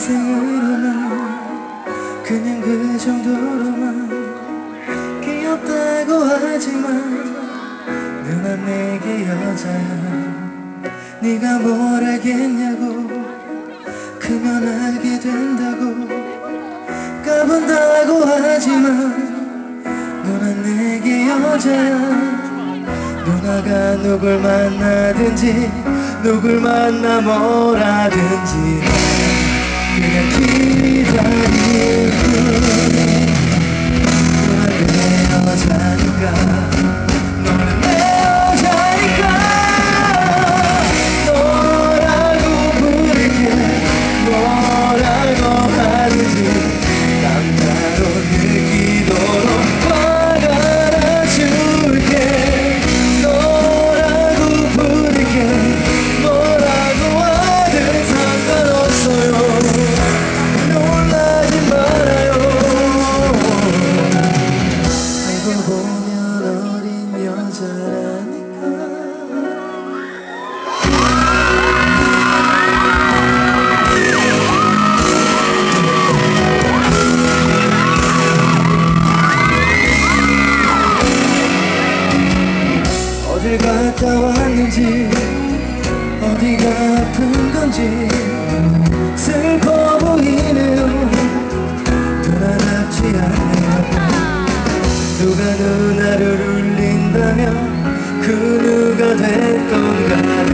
인생으로만 그냥 그 정도로만 귀엽다고 하지만 누나 내게 여자야 네가 뭘 알겠냐고 크면 알게 된다고 까분다고 하지만 누나 내게 여자야 누나가 누굴 만나든지 누굴 만나 뭐라든지 누나 내 여자니 왔는지 어디가 아픈 건지 슬퍼 보이네요 누나답지 않네요. 누가 누나를 울린다면 그 누가 됐던 간